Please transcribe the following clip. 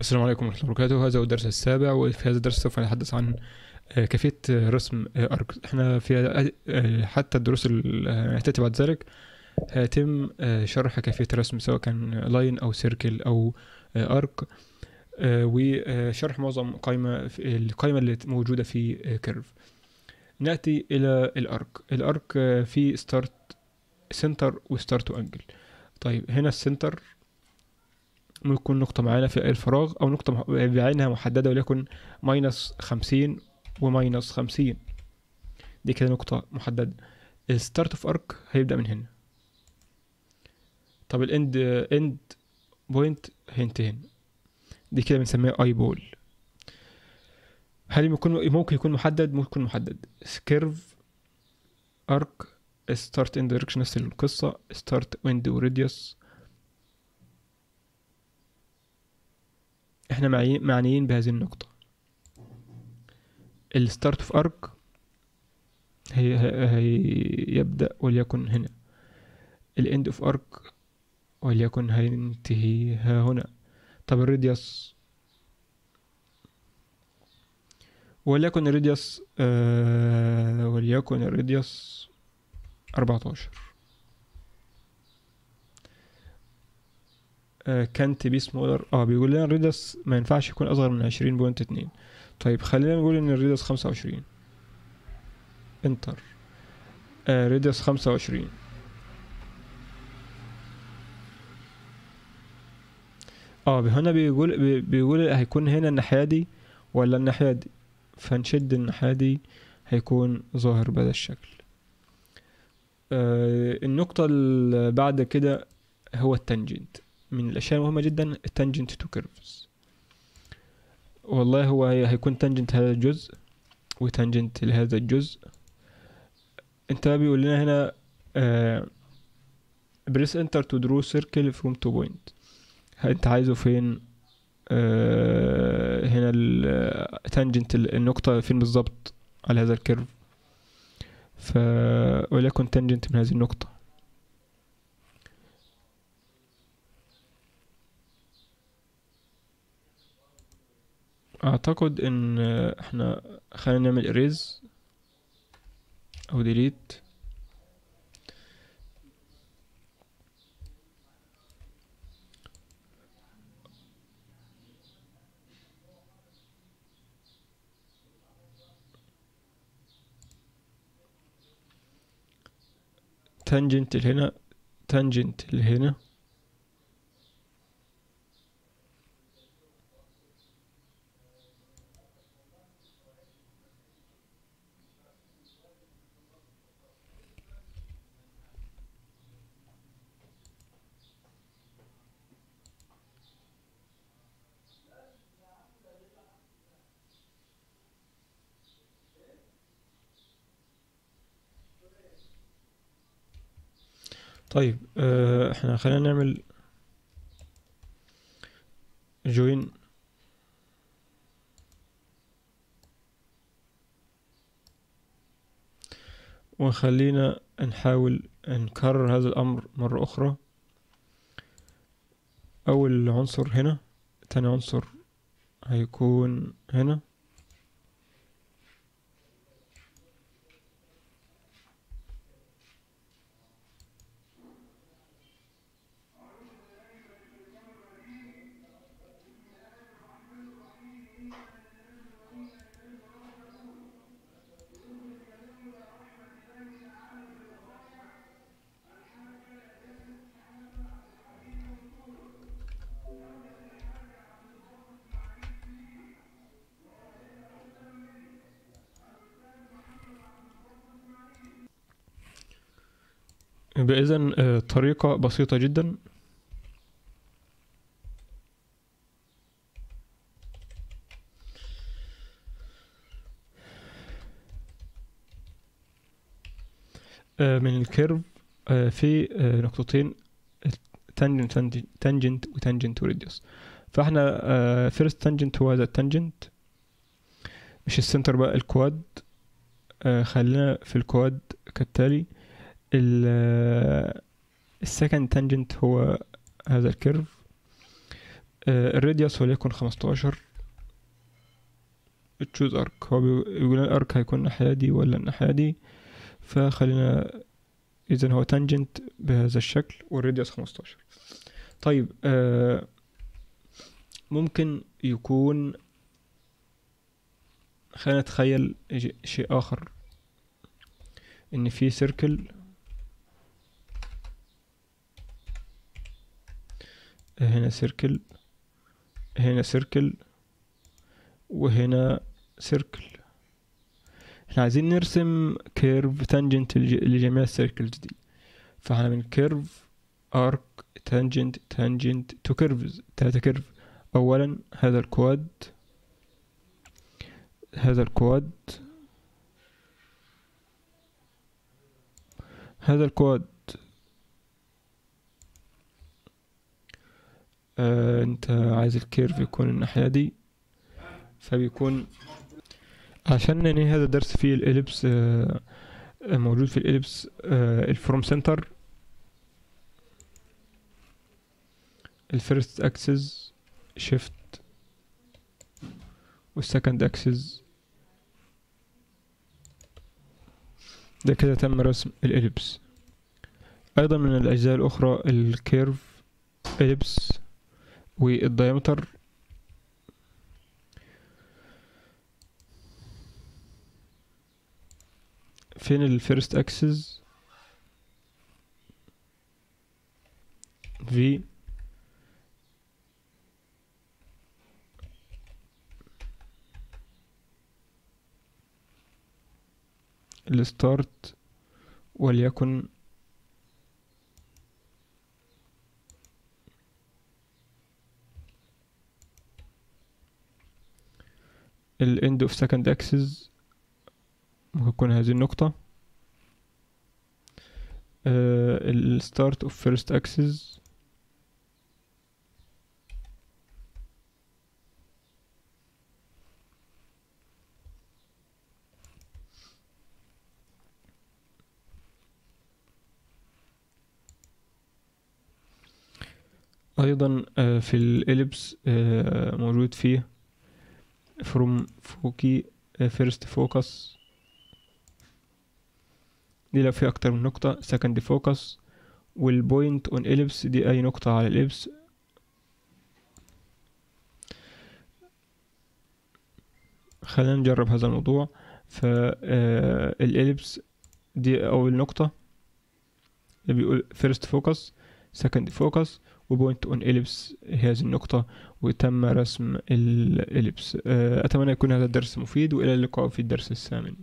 السلام عليكم ورحمة الله وبركاته. هذا هو الدرس السابع وفي هذا الدرس سوف نتحدث عن آه، كيفية آه، رسم آه، arc. إحنا في حتى الدروس اللي هتأتي بعد ذلك. هيتم شرح كيفية الرسم سواء كان line أو circle أو arc. وشرح معظم قائمة القائمة اللي موجودة في curve نأتي إلى ال arc. ال arc آه، في start center و start و angle طيب هنا ال center ممكن يكون نقطة معينة في الفراغ أو نقطة بعينها محددة وليكن minus خمسين و minus خمسين. دي كده نقطة محددة. ال start of arc هيبدأ من هنا. طب ال end end point هينتهي دي كده بنسميها اي بول هل يكون ممكن يكون محدد؟ ممكن يكون محدد. curve arc start end direction نفس القصة. start و end و radius إحنا معنيين بهذه النقطة. ال start of arc هي, هي, هي يبدأ وليكن هنا. ال end of arc وليكن هينتهي ها هنا. طب ال radius وليكن ال radius آه وليكن الراديوس 14 كانت بي سمولر آه بيقول لنا ال radius ما ينفعش يكون أصغر من عشرين point اتنين. طيب خلينا نقول إن ال radius خمسة وعشرين. enter. آه radius خمسة وعشرين. آه هنا بيقول بي- بيقول هيكون هنا الناحية دي ولا الناحية دي؟ فنشد الناحية دي هيكون ظاهر بهذا الشكل. آه النقطة اللي بعد كده هو ال tangent من الأشياء المهمة جدا ال tangent to curves والله هو هي- هيكون tangent هذا الجزء و tangent لهذا الجزء. انت بيقول لنا هنا press enter to draw circle from two point انت عايزه فين؟ آه هنا ال tangent النقطة فين بالظبط على هذا ال curve ف وليكن tangent من هذه النقطة. أعتقد إن إحنا خلينا نعمل erase أو ديليت تانجنت هنا تانجنت هنا طيب آه إحنا خلينا نعمل جوين وخلينا نحاول نكرر هذا الأمر مرة أخرى. أول عنصر هنا تاني عنصر هيكون هنا. يبقى إذن آه، طريقة بسيطة جدا. آه، من ال curve آه، في نقطتين tangent tangent و tangent و radius فإحنا first tangent هو هذا ال tangent مش ال center بقى ال quad خلينا في ال quad كالتالي. ال second tangent هو هذا ال curve. آه، ال radius وليكن خمستاشر. choose arc هو بيقول ال arc هيكون الناحية دي ولا الناحية دي فخلينا اذا هو tangent بهذا الشكل وال radius خمستاشر. طيب آه ممكن يكون خلينا نتخيل شيء آخر. إن في circle هنا circle هنا circle وهنا circle إحنا عايزين نرسم curve tangent لجميع ال circles دي فإحنا من curve arc tangent tangent to curves تلاتة curve اولا هذا ال quad هذا ال quad هذا ال quad آه انت عايز ال curve يكون الناحية دي فبيكون عشان ننهي هذا الدرس فيه ال ellipse آه آه، موجود في ال ellipse آه ال from center ال first axis shift وال second axis. ده كده تم رسم ال ellipse. أيضا من الأجزاء الأخرى ال curve ellipse. وال diameter فين ال first axis في ال start وليكن ال end of second axis ممكن تكون هذه النقطة. ال start of first axis أيضا آه، في ال ellipse آه، موجود فيه from foci first focus دي لو في أكتر من نقطة. Second focus. وال point on ellipse. دي أي نقطة على ال ellipse خلينا نجرب هذا الموضوع. فال ellipse دي أول نقطة. اللي بيقول first focus. Second focus. و point on ellipse. هذه النقطة وتم رسم ال ellipse أتمنى يكون هذا الدرس مفيد وإلى اللقاء في الدرس الثامن.